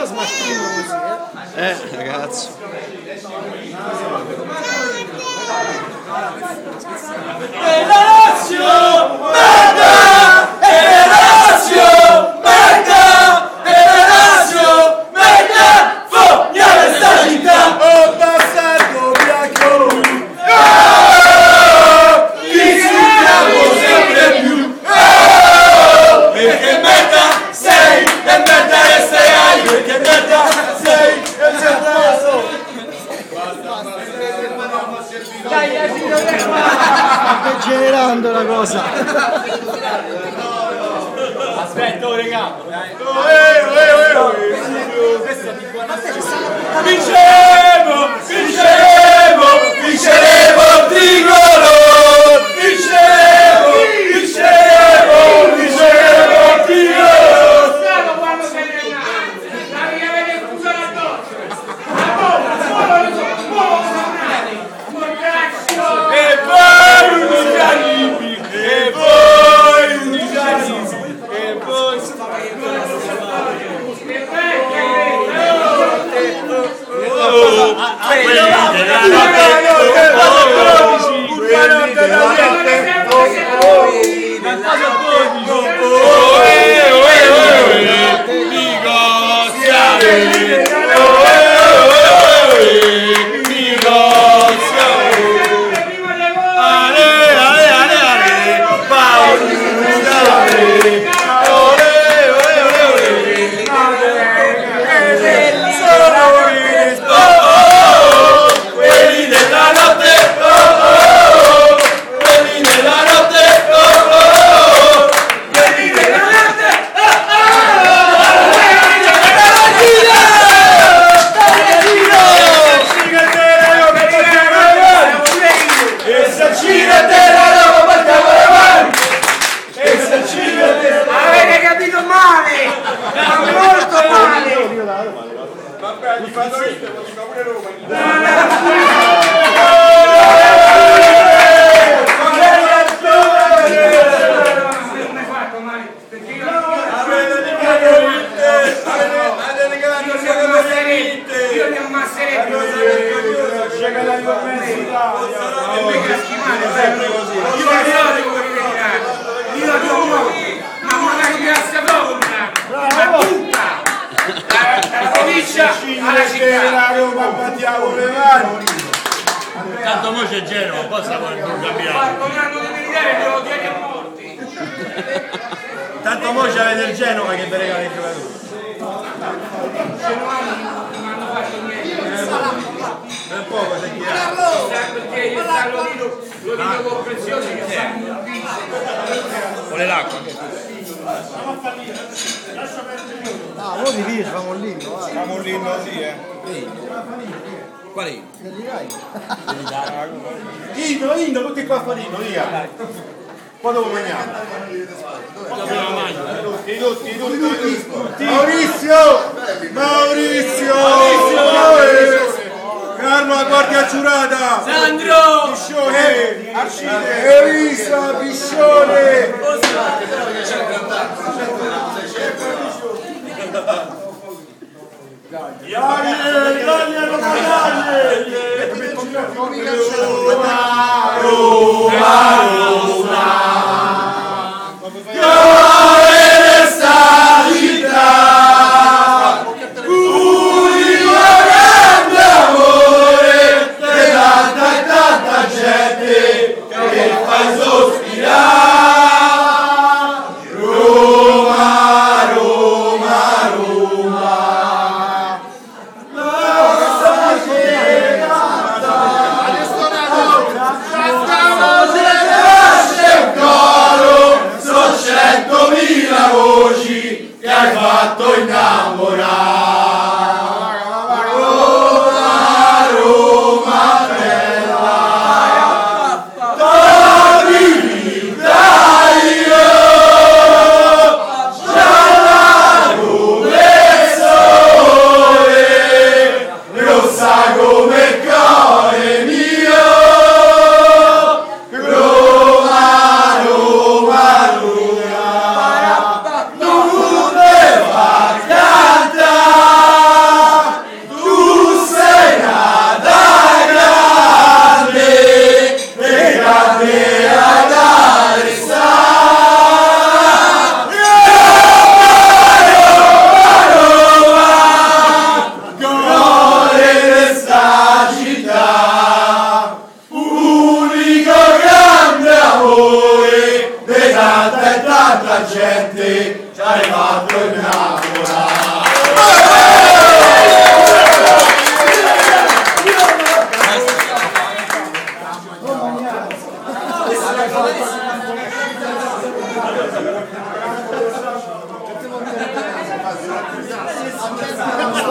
plasma eh ragazzi e la Lazio merda! E la Lazio merda! E la Lazio merda! Fogniale sta città! Ho passato via con ti sentiamo sempre più. oh, perché merda sei e merda essere resterai! Perché merda sei! E sei! Sta generando la cosa! Aspetta, oh regà! Vinceremo! Vinceremo! Vinceremo il io mi ammasserei Io la so come veterinario, io la uomo, ma magari grazie proprio ma tutta la, la provincia alla città. battiamo le mani! Tanto mo c'è Genova, poi stiamo non cambiamo. Guarda, un anno di militare li devo chiedere a morti. Tanto mo c'avete il Genova che vi regala i giocatori. Se dico con preziosi che un viso. Vuole l'acqua? Ah, ora di via, facciamo l'inno, vai! Facciamo l'inno sì, eh. Quali? Inno, inno, tutti qua a fare inno, via! Poi dopo mangiamo! Tutti, tutti, tutti, tutti! Maurizio! Maurizio! Maurizio! Carlo la guardia giurata! Sandro! Piscione! Arcide! Elisa! Piscione! Dai, dai, dai! Roma! Roma,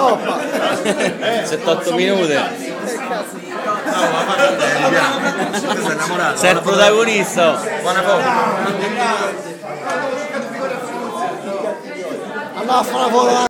Stoppa. 78 minuti. Sei il protagonista. Buona foto. Allora fa una foto